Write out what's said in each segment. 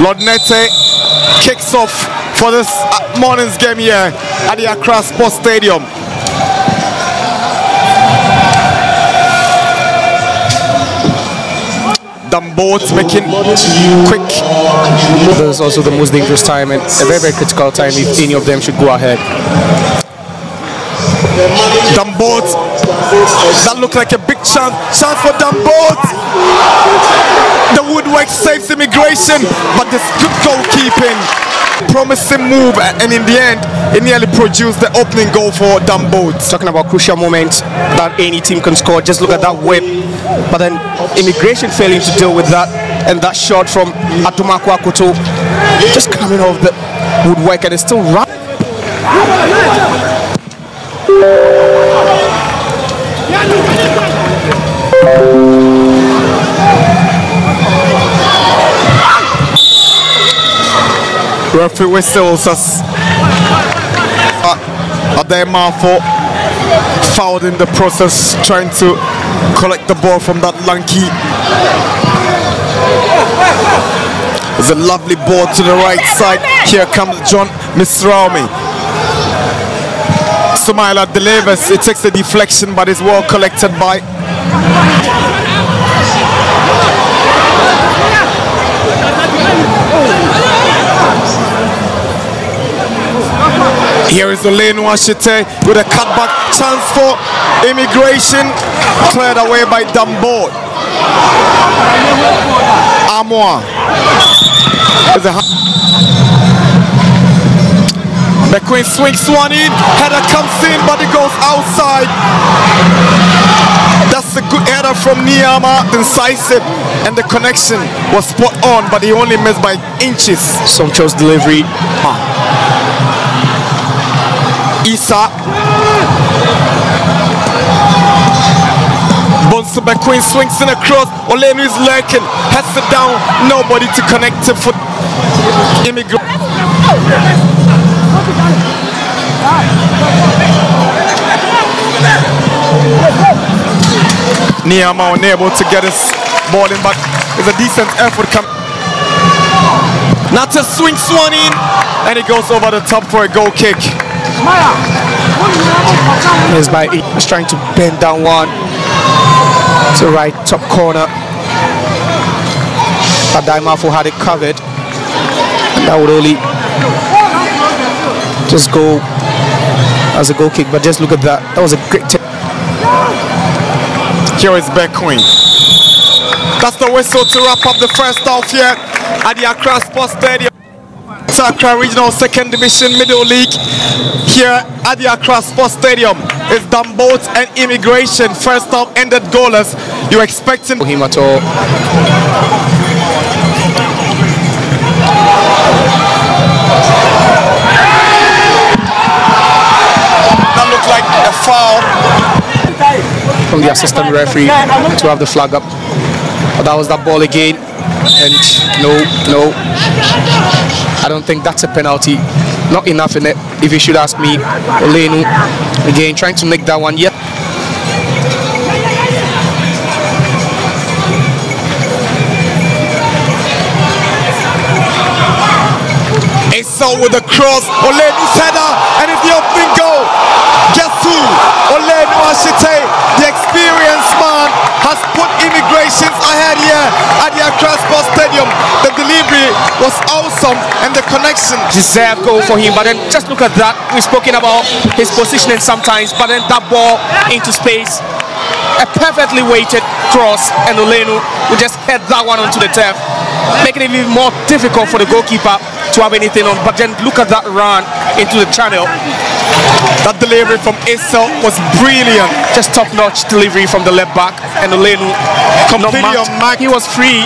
Lodnete kicks off for this morning's game here at the Accra Sports Stadium. Danbort making quick. This is also the most dangerous time and a very, very critical time if any of them should go ahead. Danbort. That looked like a big chance. Chance for Danbort. The woodwork saves immigration, but this good goalkeeping. Promising move, and in the end, it nearly produced the opening goal for Danbort. Talking about crucial moments that any team can score. Just look at that whip. But then immigration failing to deal with that. And that shot from Atumaku Akoto just coming off the woodwork and it's still right. Referee whistles us. Uh, Ademafo fouled in the process, trying to collect the ball from that lanky. It's a lovely ball to the right side. Here comes John Misraumi. Sumaila delivers. It takes the deflection, but is well collected by Here is Ollenu Ashitey with a cutback chance for immigration. Cleared away by Danbort. Amoa. The Queen swings one in, header comes in, but it goes outside. That's a good header from Niyama, incisive, and the connection was spot on, but he only missed by inches. Somcho's delivery. Ah. Isa. Bonsuba Queen swings in across. Ollenu is lurking, has it down, nobody to connect to for immigrant. Niyama unable to get his ball in, but it's a decent effort. Come. Nata swings one in, and it goes over the top for a goal kick. Is by he's trying to bend down one to right top corner. But Daimafo had it covered. That would only just go as a goal kick. But just look at that. That was a great tip. Here is Beck Queen. That's the whistle to wrap up the first half here at the Accra Sports Stadium. Accra Regional Second Division Middle League here at the Accra Sports Stadium. It's Danbort and Immigration. First half ended goalless. You're expecting him at all. That looked like a foul from the assistant referee to have the flag up. But that was that ball again. And no, no. I don't think that's a penalty. Not enough in it. If you should ask me, Ollenu again trying to make that one. Yeah. Esau with a cross. Ollenu's header, and it's the opening goal. Guess who? Ollenu Ashitey, the experienced man, has put immigrations ahead here at the Accra Sports Stadium. The delivery was awesome, and the connection. Deserved goal for him, but then just look at that. We've spoken about his positioning sometimes, but then that ball into space, a perfectly weighted cross, and Ollenu will just head that one onto the turf, making it even more difficult for the goalkeeper to have anything on. But then look at that run into the channel. That delivery from Esau was brilliant. Just top-notch delivery from the left back, and Ollenu Completely not marked. unmarked. He was free,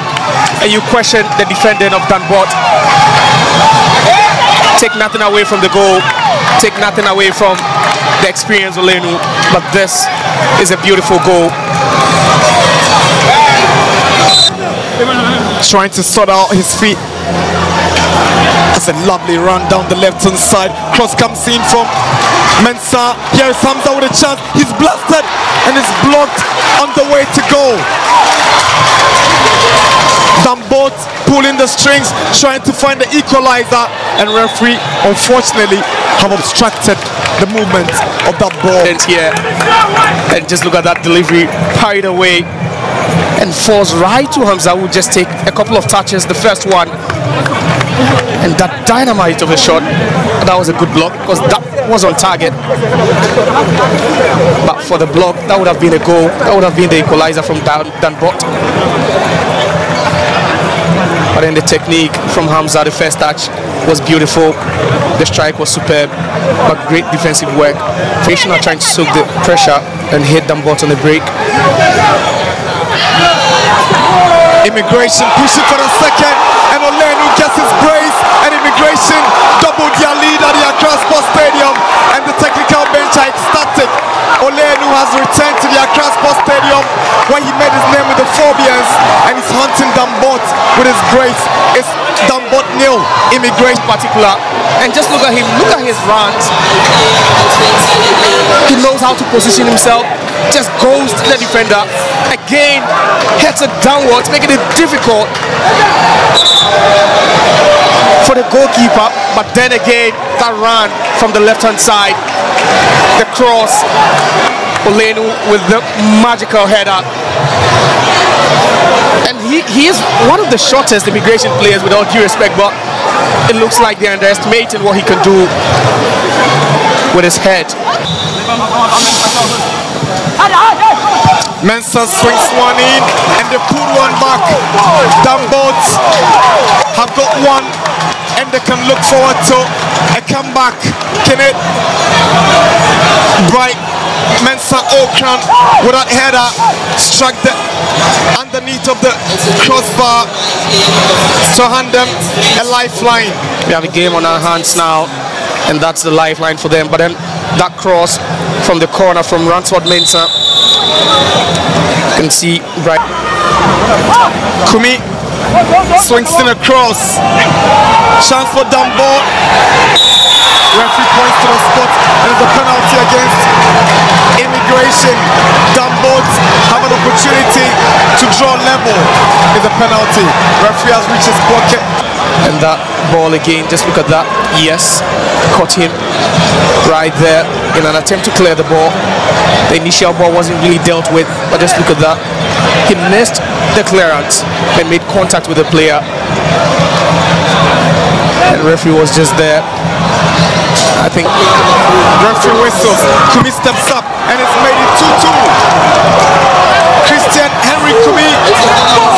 and you question the defending of Danbort. Take nothing away from the goal, take nothing away from the experience of Ollenu, but this is a beautiful goal. Trying to sort out his feet. That's a lovely run down the left hand side. Cross comes in from Mensah. Here is Hamza with a chance. He's blasted and is blocked on the way to goal. Danbort pulling the strings, trying to find the equalizer, and referee, unfortunately, have obstructed the movement of that ball. And here, and just look at that delivery, carried away, and falls right to Hamza, who just take a couple of touches. The first one, and that dynamite of a shot, that was a good block because that was on target. But for the block, that would have been a goal. That would have been the equalizer from Dan, Danbort. But then the technique from Hamza, the first touch was beautiful. The strike was superb, but great defensive work. Facial trying to soak the pressure and hit Danbort on the break. Immigration pushing for a second, and Ollenu gets his brace, Stadium where he made his name with the Phobians, and he's hunting Danbort with his grace. It's Danbort nil, Immigration particular. And just look at him, look at his runs. He knows how to position himself, just goes to the defender. Again, heads it downwards, making it difficult for the goalkeeper. But then again, that run from the left hand side, the cross, Ollenu with the magical header. And he, he is one of the shortest immigration players with all due respect, but it looks like they're underestimating what he can do with his head. Mensah swings one in and they put one back. Danborts have got one and they can look forward to a comeback. Can it? Bright Mensah Okran with that header struck the underneath of the crossbar to hand them a lifeline. We have a game on our hands now, and that's the lifeline for them. But then that cross from the corner from Ransford Mensah. You can see right. Kumi swings in across. Chance for Danbort. Referee points to the spot and it's a penalty against immigration. Danborts have an opportunity to draw level. It's a penalty. Referee has reached his pocket. And that ball again, just look at that. Yes, caught him right there in an attempt to clear the ball. The initial ball wasn't really dealt with, but just look at that. He missed the clearance and made contact with the player. And referee was just there. Think referee whistles. Kumi steps up and it's made it 2-2. Christian Henry Kumi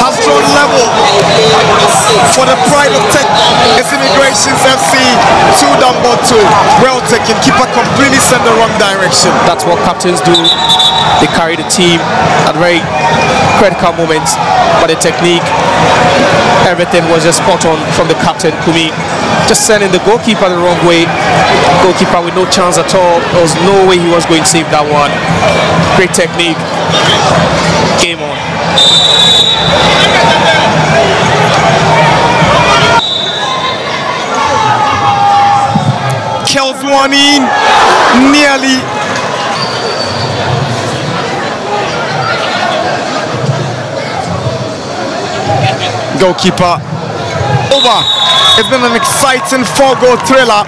has drawn level for the pride of tech. It's Immigrations FC 2 Danbort 2. Well taken. Keeper completely sent the wrong direction. That's what captains do. They carry the team at very critical moments. But the technique, everything was just spot on from the captain Kumi. Just sending the goalkeeper the wrong way. Goalkeeper with no chance at all. There was no way he was going to save that one. Great technique. Game on. In, nearly. Goalkeeper over. It's been an exciting four-goal thriller